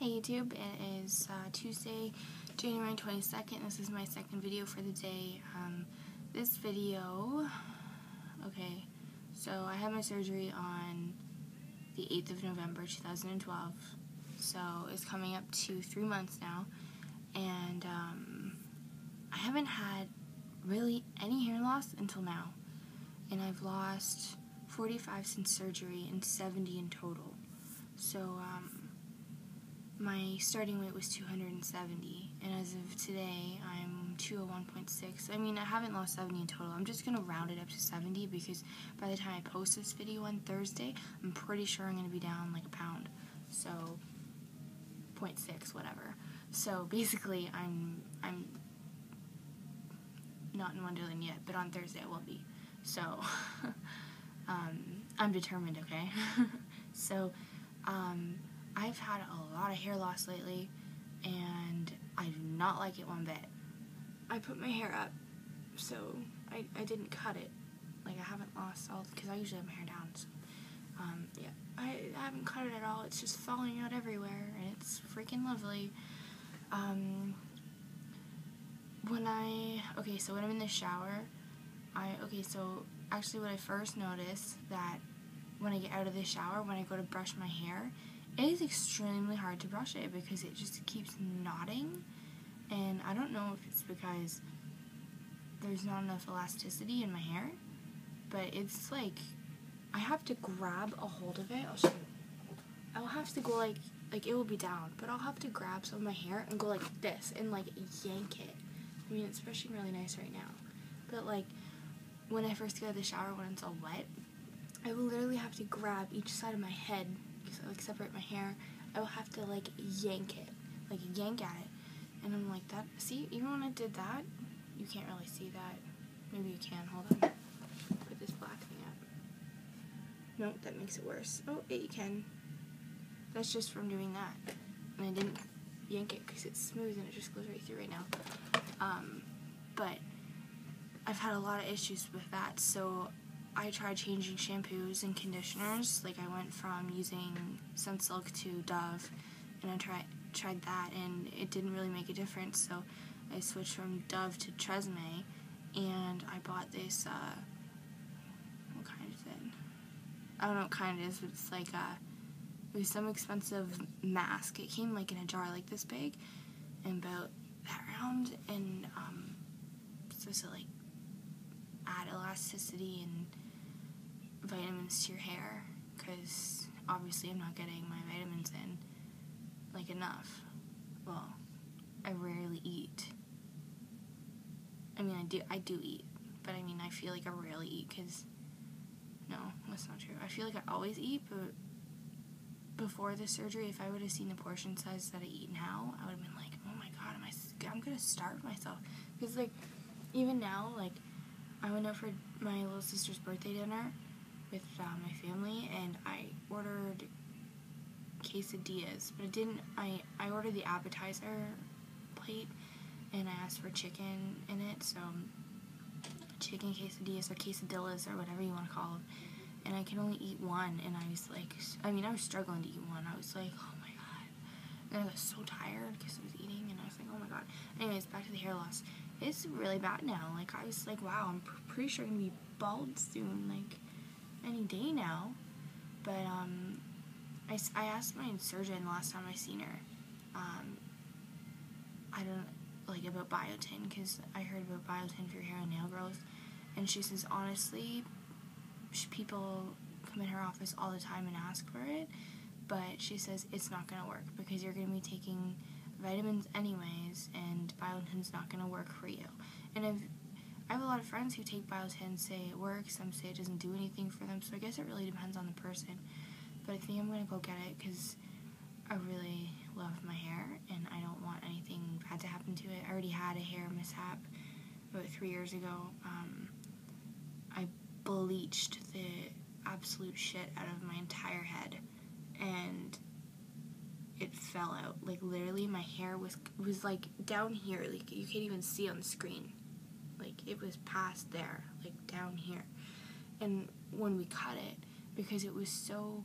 Hey YouTube, it is uh, Tuesday, January 22nd. This is my second video for the day. Um, this video, okay, so I had my surgery on the 8th of November 2012. So it's coming up to three months now. And um, I haven't had really any hair loss until now. And I've lost 45 since surgery and 70 in total. So, um, my starting weight was 270, and as of today, I'm 201.6. I mean, I haven't lost 70 in total. I'm just gonna round it up to 70 because by the time I post this video on Thursday, I'm pretty sure I'm gonna be down like a pound. So, 0.6, whatever. So basically, I'm I'm not in Onederland yet, but on Thursday I will be. So, um, I'm determined. Okay. so. Um, I've had a lot of hair loss lately, and I do not like it one bit. I put my hair up, so I, I didn't cut it. Like, I haven't lost all, because I usually have my hair down, so, um, yeah. I, I haven't cut it at all. It's just falling out everywhere, and it's freaking lovely. Um, when I, okay, so when I'm in the shower, I, okay, so actually what I first noticed that when I get out of the shower, when I go to brush my hair, it is extremely hard to brush it because it just keeps knotting. And I don't know if it's because there's not enough elasticity in my hair, but it's like I have to grab a hold of it. I'll show you. I'll have to go like like it will be down, but I'll have to grab some of my hair and go like this and like yank it. I mean, it's brushing really nice right now, but like when I first get out of the shower when it's all wet, I will literally have to grab each side of my head like separate my hair, I will have to like yank it, like yank at it. And I'm like that. See, even when I did that, you can't really see that. Maybe you can. Hold on. Put this black thing up. Nope, that makes it worse. Oh, yeah, you can. That's just from doing that. And I didn't yank it because it's smooth and it just goes right through right now. Um, but I've had a lot of issues with that, so I tried changing shampoos and conditioners. Like I went from using Sunsilk to Dove, and I tried tried that, and it didn't really make a difference. So I switched from Dove to Tresemme, and I bought this. Uh, what kind is it? I don't know what kind it is, but it's like a. It was some expensive mask. It came like in a jar like this big, and about that round, and um, supposed to like add elasticity and vitamins to your hair because obviously I'm not getting my vitamins in like enough. Well, I rarely eat. I mean, I do I do eat, but I mean I feel like I rarely eat because no, that's not true. I feel like I always eat, but before the surgery, if I would have seen the portion size that I eat now, I would have been like, oh my god, am I? I'm gonna starve myself because like even now, like I went out for my little sister's birthday dinner with uh, my family, and I ordered quesadillas, but it didn't. I I ordered the appetizer plate, and I asked for chicken in it, so chicken quesadillas or quesadillas or whatever you want to call them. And I can only eat one, and I was like, I mean, I was struggling to eat one. I was like, oh my god. And I was so tired because I was eating, and I was like, oh my god. Anyways, back to the hair loss. It's really bad now. Like, I was like, wow, I'm pretty sure I'm gonna be bald soon. Like, any day now. But um, I, I asked my surgeon last time I seen her. Um, I don't like about biotin because I heard about biotin for hair and nail growth, and she says honestly, people come in her office all the time and ask for it, but she says it's not gonna work because you're gonna be taking vitamins anyways, and biotin's not gonna work for you. And if I have a lot of friends who take biotin, say it works, some say it doesn't do anything for them, so I guess it really depends on the person. But I think I'm going to go get it because I really love my hair and I don't want anything bad to happen to it. I already had a hair mishap about three years ago. Um, I bleached the absolute shit out of my entire head and it fell out. Like literally my hair was was like down here, like you can't even see on the screen like it was past there, like down here. And when we cut it, because it was so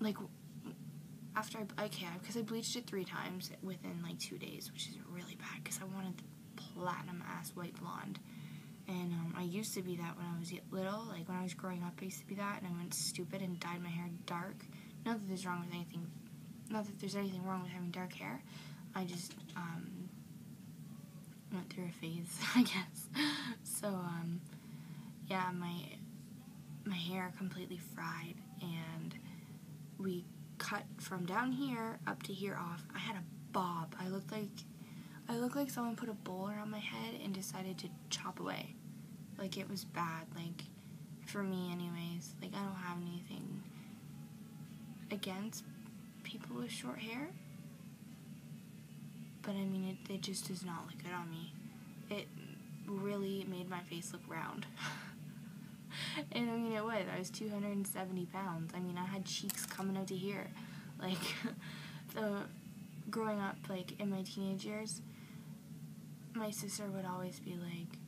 like after I okay because I bleached it three times within like two days, which is really bad because I wanted the platinum ass white blonde. And um, I used to be that when I was little, like when I was growing up, I used to be that, and I went stupid and dyed my hair dark. Not that there's wrong with anything, not that there's anything wrong with having dark hair. I just um, went through a phase, I guess. So um, yeah, my my hair completely fried, and we cut from down here up to here off. I had a bob. I looked like I looked like someone put a bowl around my head and decided to chop away. Like it was bad. Like for me, anyways. Like I don't have anything against people with short hair, but I mean it. It just does not look good on me. It really made my face look round. and I mean, it was. I was 270 pounds. I mean, I had cheeks coming out to here. Like, the growing up, like in my teenage years, my sister would always be like,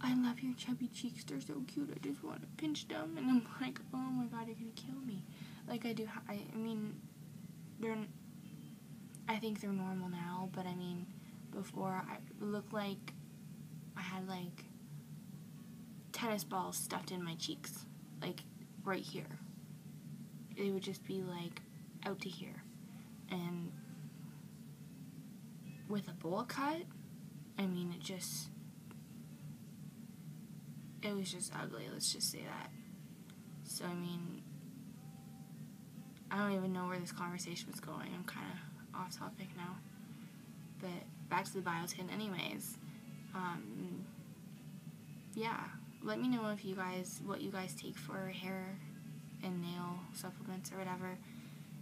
I love your chubby cheeks. They're so cute. I just want to pinch them. And I'm like, oh my god, you're gonna kill me. Like I do. I, I mean, they're. I think they're normal now, but I mean, before I looked like I had like tennis balls stuffed in my cheeks, like right here. It would just be like out to here. And with a bowl cut, I mean, it just. It was just ugly, let's just say that. So, I mean, I don't even know where this conversation was going. I'm kind of off topic now. But back to the biotin, anyways. Um, yeah let me know if you guys what you guys take for hair and nail supplements or whatever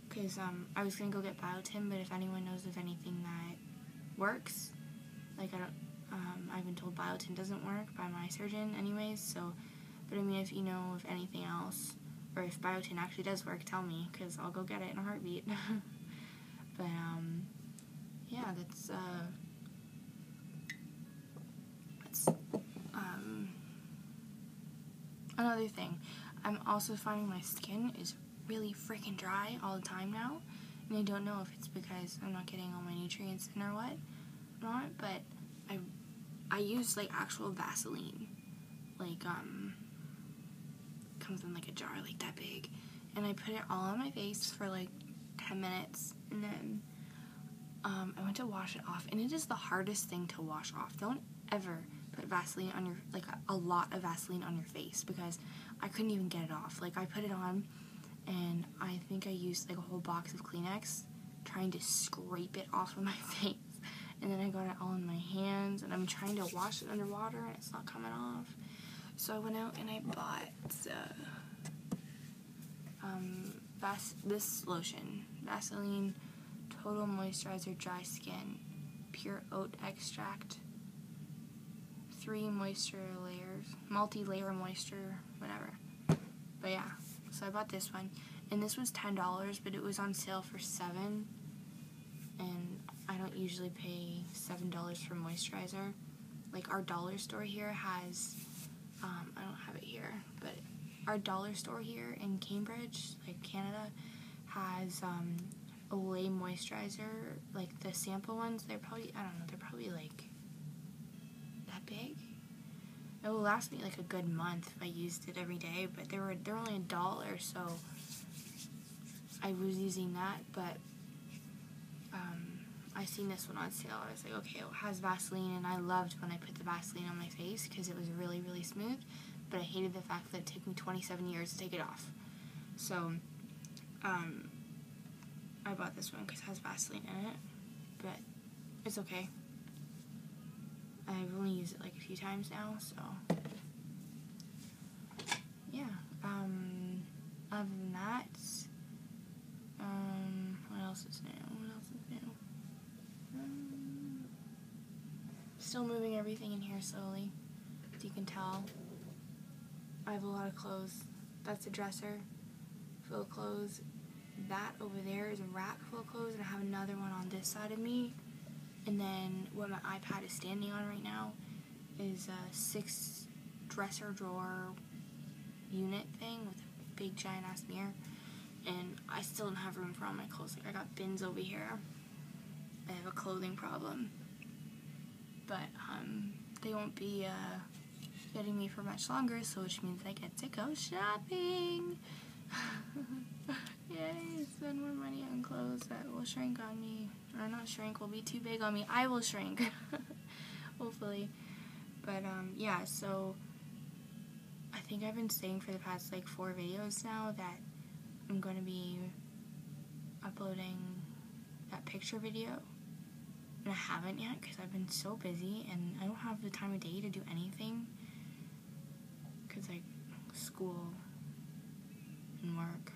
because um, I was gonna go get biotin but if anyone knows of anything that works like I don't um, I've been told biotin doesn't work by my surgeon anyways so but I mean if you know of anything else or if biotin actually does work tell me because I'll go get it in a heartbeat but um yeah that's uh that's um, Another thing, I'm also finding my skin is really freaking dry all the time now, and I don't know if it's because I'm not getting all my nutrients in or what, not. But I, I use like actual Vaseline, like um, comes in like a jar like that big, and I put it all on my face for like ten minutes, and then um, I went to wash it off, and it is the hardest thing to wash off. Don't ever put Vaseline on your like a, lot of Vaseline on your face because I couldn't even get it off. Like I put it on and I think I used like a whole box of Kleenex trying to scrape it off of my face. And then I got it all in my hands and I'm trying to wash it underwater and it's not coming off. So I went out and I bought uh, um, this lotion, Vaseline Total Moisturizer Dry Skin, Pure Oat Extract three moisture layers, multi-layer moisture, whatever. But yeah, so I bought this one, and this was ten dollars, but it was on sale for seven. And I don't usually pay seven dollars for moisturizer. Like our dollar store here has, um, I don't have it here, but our dollar store here in Cambridge, like Canada, has um, Olay moisturizer. Like the sample ones, they're probably I don't know, they're probably like that big. It will last me like a good month if I used it every day, but they were they're only a dollar, so I was using that. But um, I seen this one on sale. I was like, okay, it has Vaseline, and I loved when I put the Vaseline on my face because it was really really smooth. But I hated the fact that it took me 27 years to take it off. So um, I bought this one because it has Vaseline in it, but it's okay. I've only used it like a few times now, so yeah. Um, other than that, um, what else is new? What else is new? Um, still moving everything in here slowly, as you can tell. I have a lot of clothes. That's a dresser full clothes. That over there is a rack full of clothes, and I have another one on this side of me and then what my iPad is standing on right now is a six dresser drawer unit thing with a big giant ass mirror. and I still don't have room for all my clothes. Like I got bins over here. I have a clothing problem, but um, they won't be uh, getting me for much longer, so which means I get to go shopping. Yay! Spend more money on clothes that will shrink on me, or not shrink, will be too big on me. I will shrink, hopefully. But um, yeah, so I think I've been saying for the past like four videos now that I'm going to be uploading that picture video. And I haven't yet because I've been so busy and I don't have the time of day to do anything. Because, like, school and work.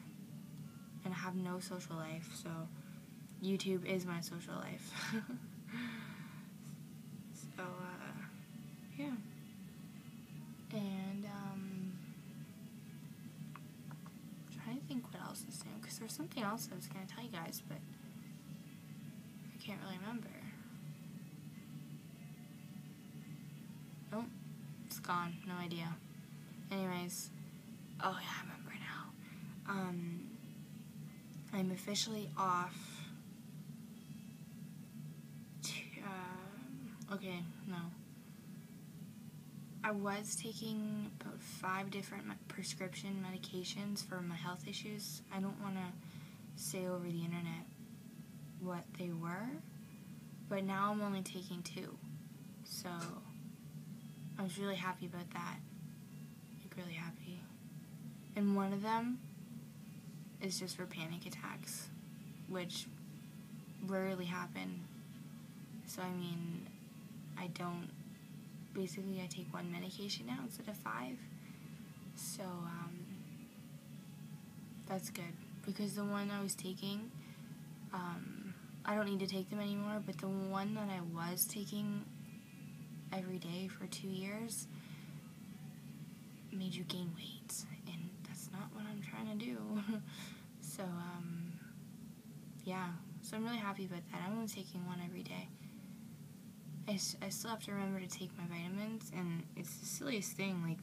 And I have no social life, so YouTube is my social life. so, uh, yeah. And, um, I'm trying to think what else is new, because there's something else I was going to tell you guys, but I can't really remember. Nope, it's gone. No idea. Anyways, oh yeah. Um, I'm officially off. Uh, okay, no. I was taking about five different prescription medications for my health issues. I don't want to say over the internet what they were, but now I'm only taking two. So I was really happy about that. Like, really happy. And one of them is just for panic attacks, which rarely happen. So, I mean, I don't. Basically, I take one medication now instead of five. So, um, that's good. Because the one I was taking, um, I don't need to take them anymore, but the one that I was taking every day for two years made you gain weight, and that's not what I'm trying to do. so, um, yeah, so I'm really happy about that. I'm only taking one every day. I, I still have to remember to take my vitamins, and it's the silliest thing. Like,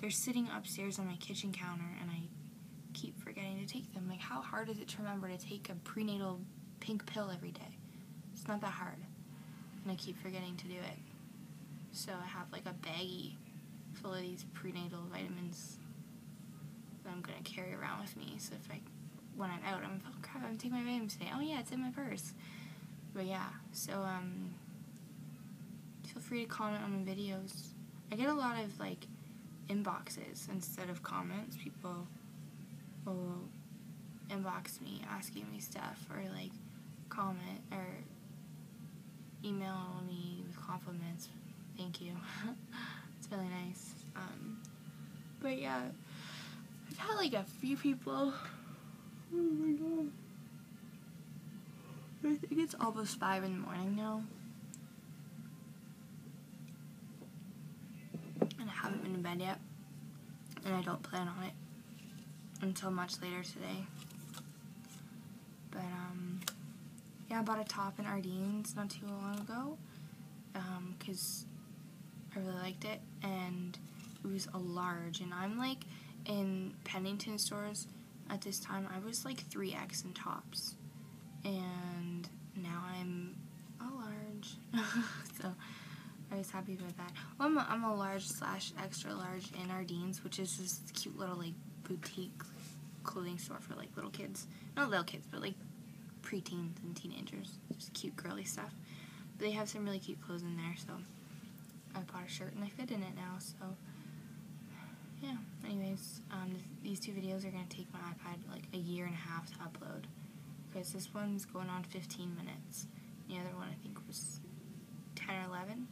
they're sitting upstairs on my kitchen counter, and I keep forgetting to take them. Like, how hard is it to remember to take a prenatal pink pill every day? It's not that hard. And I keep forgetting to do it. So I have like a baggie full of these prenatal vitamins I'm gonna carry around with me. So if I, when I'm out, I'm oh crap, I'm taking my vitamins today. Oh yeah, it's in my purse. But yeah, so um, feel free to comment on my videos. I get a lot of like inboxes instead of comments. People will inbox me asking me stuff or like comment or email me with compliments. Thank you. it's really nice. Um, but yeah, had like a few people. Oh my god. I think it's almost five in the morning now. And I haven't been to bed yet. And I don't plan on it until much later today. But um yeah, I bought a top in Ardene's not too long ago. Um, cause I really liked it and it was a large and I'm like in Pennington stores at this time I was like 3X in tops. And now I'm a large. so I was happy about that. Well, I'm a, I'm a large slash extra large in Ardene's, which is this cute little like boutique clothing store for like little kids. Not little kids, but like preteens and teenagers. Just cute girly stuff. But they have some really cute clothes in there, so I bought a shirt and I fit in it now, so yeah. Anyways, um, th- these two videos are going to take my iPad like a year and a half to upload. Because this one's going on 15 minutes. The other one I think was 10 or 11.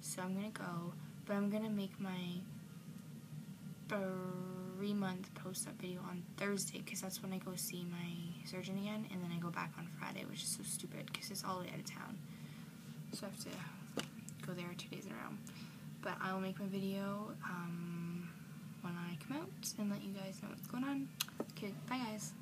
So I'm going to go, but I'm going to make my three month post op video on Thursday because that's when I go see my surgeon again, and then I go back on Friday, which is so stupid because it's all the way out of town. So I have to go there two days in a row. But I will make my video um, when I come out and let you guys know what's going on. Okay, bye guys.